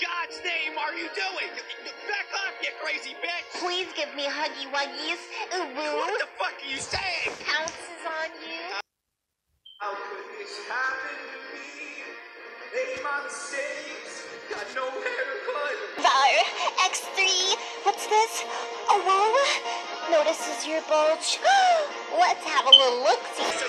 God's name are you doing? Back off, you crazy bitch! Please give me huggy wuggies. Ooh, woo. What the fuck are you saying? Pounces on you. How could this happen to me? Made my mistakes, got no haircut. Var, X3. What's this? A whoa. Notices your bulge. Let's have a little look-see.